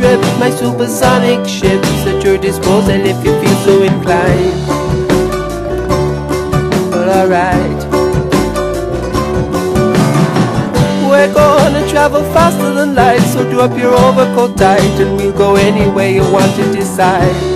trip. My supersonic ship's at your disposal if you feel so inclined. Well, alright. We're gonna travel faster than light, so do up your overcoat tight, and we'll go anywhere you want to decide.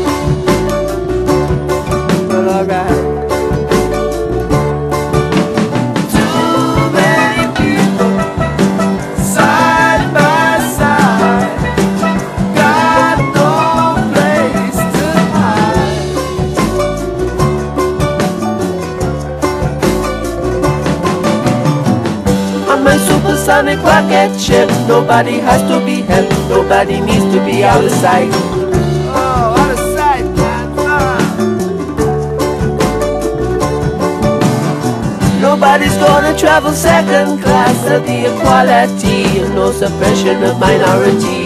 My supersonic rocket ship, nobody has to be helped, nobody needs to be out of sight. Oh, out of sight, man. Uh. Nobody's gonna travel second class of the equality and no suppression of minorities.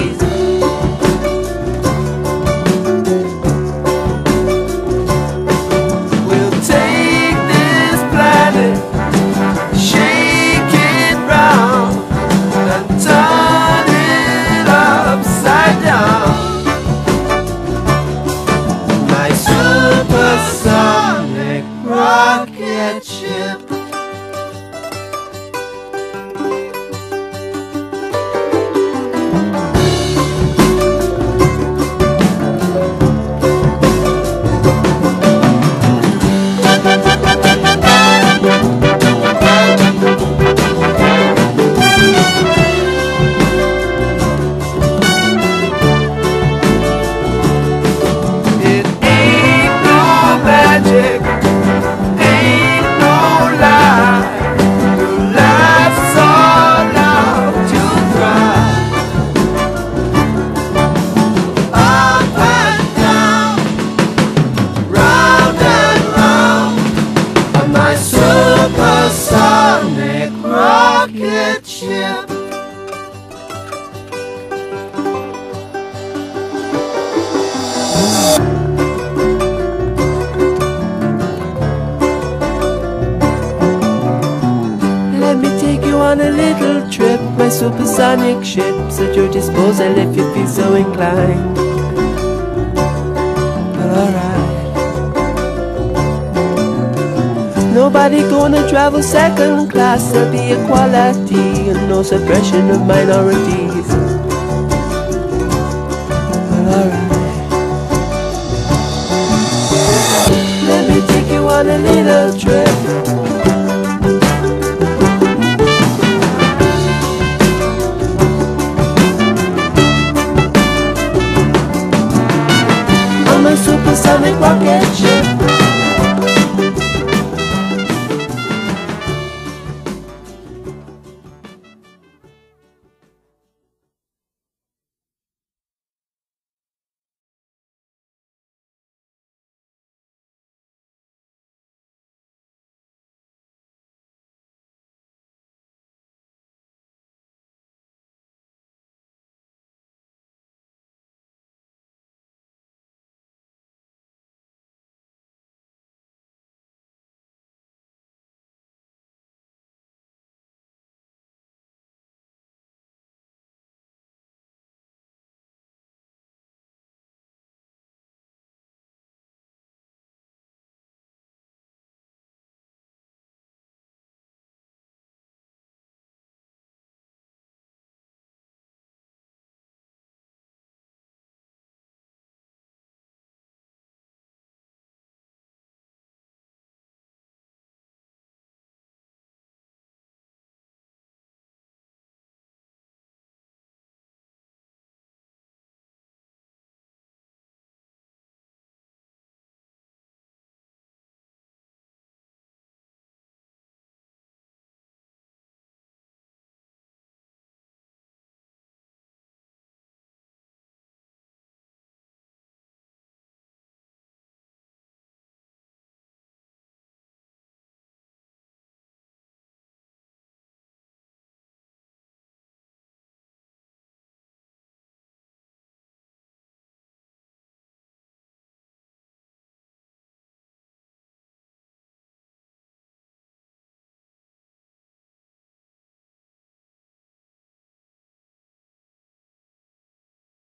Ship. Let me take you on a little trip. My supersonic ship's at your disposal if you feel so inclined. Nobody gonna travel second class. There'll be equality and no suppression of minorities. Well alright. Let me take you on a little trip. I'm a supersonic